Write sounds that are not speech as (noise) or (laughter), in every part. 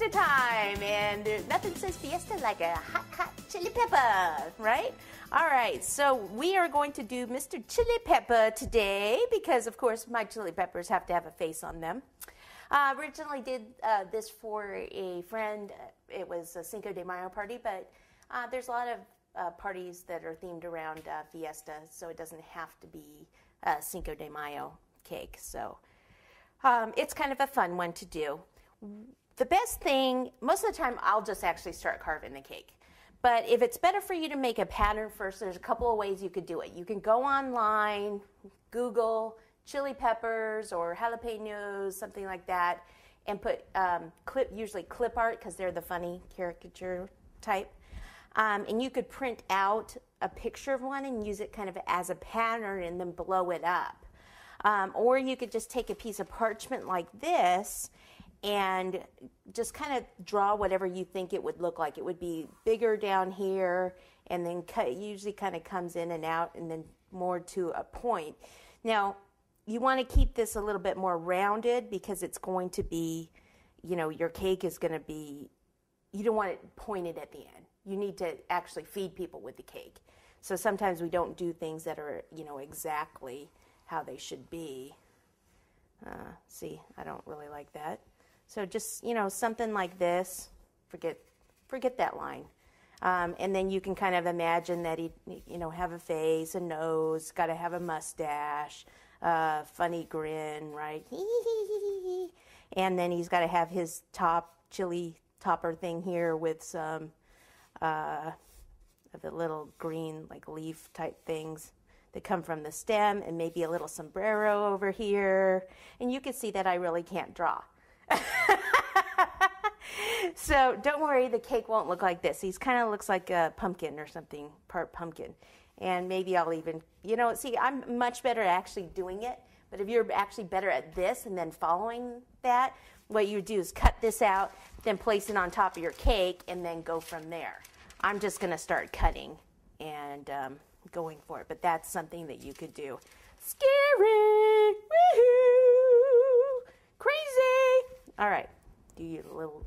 fiesta time, and nothing says fiesta like a hot, hot chili pepper, right? All right, so we are going to do Mr. Chili Pepper today because, of course, my chili peppers have to have a face on them. Uh, originally did uh, this for a friend. It was a Cinco de Mayo party, but uh, there's a lot of uh, parties that are themed around uh, fiesta, so it doesn't have to be Cinco de Mayo cake. So um, it's kind of a fun one to do. The best thing, most of the time, I'll just actually start carving the cake. But if it's better for you to make a pattern first, there's a couple of ways you could do it. You can go online, Google chili peppers or jalapenos, something like that, and put um, clip, usually clip art because they're the funny caricature type. Um, and you could print out a picture of one and use it kind of as a pattern and then blow it up. Um, or you could just take a piece of parchment like this and just kind of draw whatever you think it would look like. It would be bigger down here and then cut, usually kind of comes in and out and then more to a point. Now, you want to keep this a little bit more rounded because it's going to be, you know, your cake is going to be, you don't want it pointed at the end. You need to actually feed people with the cake. So sometimes we don't do things that are, you know, exactly how they should be. Uh, see, I don't really like that. So just you know something like this. Forget forget that line. Um, and then you can kind of imagine that he, you know, have a face, a nose, got to have a mustache, a uh, funny grin, right? (laughs) and then he's got to have his top chili topper thing here with some uh, of the little green like leaf type things that come from the stem and maybe a little sombrero over here. And you can see that I really can't draw. (laughs) so don't worry, the cake won't look like this. He kind of looks like a pumpkin or something, part pumpkin. And maybe I'll even, you know, see, I'm much better at actually doing it. But if you're actually better at this and then following that, what you do is cut this out, then place it on top of your cake, and then go from there. I'm just going to start cutting and um, going for it. But that's something that you could do. Scary! All right. Do you little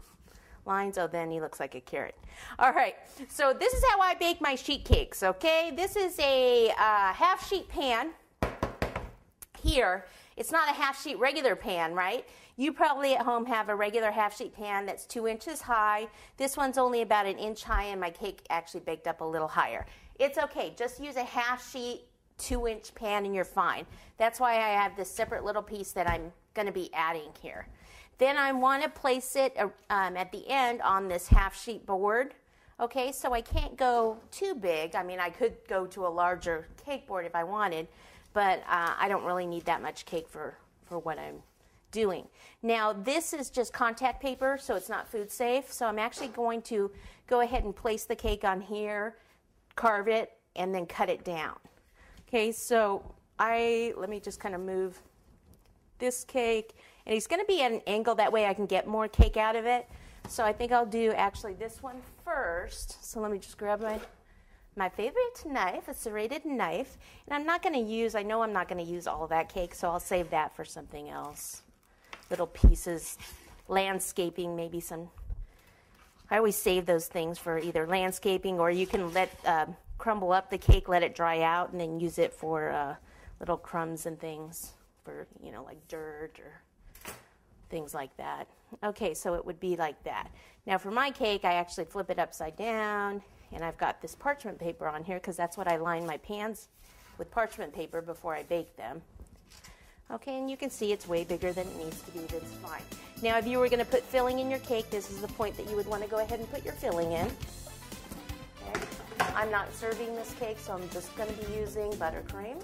lines? Oh, then he looks like a carrot. All right. So this is how I bake my sheet cakes, okay? This is a uh, half sheet pan here. It's not a half sheet regular pan, right? You probably at home have a regular half sheet pan that's two inches high. This one's only about an inch high, and my cake actually baked up a little higher. It's okay. Just use a half sheet, two inch pan, and you're fine. That's why I have this separate little piece that I'm going to be adding here. Then I want to place it uh, um, at the end on this half sheet board. Okay, so I can't go too big. I mean, I could go to a larger cake board if I wanted, but uh, I don't really need that much cake for, for what I'm doing. Now, this is just contact paper, so it's not food safe. So I'm actually going to go ahead and place the cake on here, carve it, and then cut it down. Okay, so I, let me just kind of move this cake, and he's going to be at an angle that way I can get more cake out of it. So I think I'll do actually this one first. So let me just grab my my favorite knife, a serrated knife. And I'm not going to use, I know I'm not going to use all that cake, so I'll save that for something else. Little pieces, landscaping, maybe some. I always save those things for either landscaping or you can let uh, crumble up the cake, let it dry out, and then use it for uh, little crumbs and things for, you know, like dirt or things like that. Okay, so it would be like that. Now for my cake, I actually flip it upside down and I've got this parchment paper on here because that's what I line my pans with parchment paper before I bake them. Okay, and you can see it's way bigger than it needs to be, that's fine. Now if you were going to put filling in your cake, this is the point that you would want to go ahead and put your filling in. Okay. I'm not serving this cake, so I'm just going to be using buttercream.